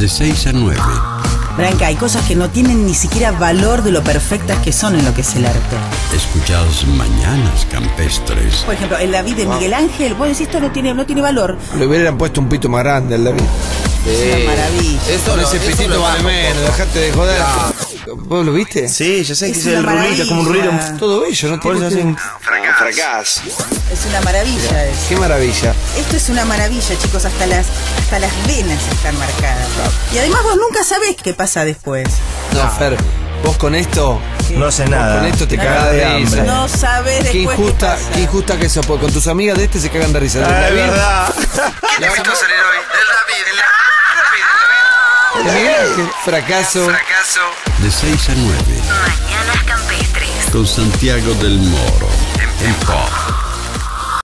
De 6 a 9. Branca, hay cosas que no tienen ni siquiera valor de lo perfectas que son en lo que es el arte. Escuchás Mañanas Campestres. Por ejemplo, el David de Miguel Ángel, vos decís esto no tiene, no tiene valor. Le hubieran puesto un pito más grande al David. Es una maravilla. No, ese eso pitito está menos, dejate de joder. ¿Vos lo viste? Sí, ya sé Es que es el rulito, es como un rulito. Todo bello, ¿no? Por eso fracaso. Es una maravilla eso. Qué maravilla. Esto es una maravilla, chicos, hasta las, hasta las venas están marcadas. Y además vos nunca sabés qué pasa después. No, Fer, vos con esto, No vos nada. con esto te No, cagás de risa. No sabés Qué después injusta, qué pasa. qué injusta que porque con tus amigas de este se cagan de risa. Ah, es David, verdad. ¿De Miguel? ¿Qué Fracaso. De 6 a 9. Mañanas campestres. Con Santiago del Moro.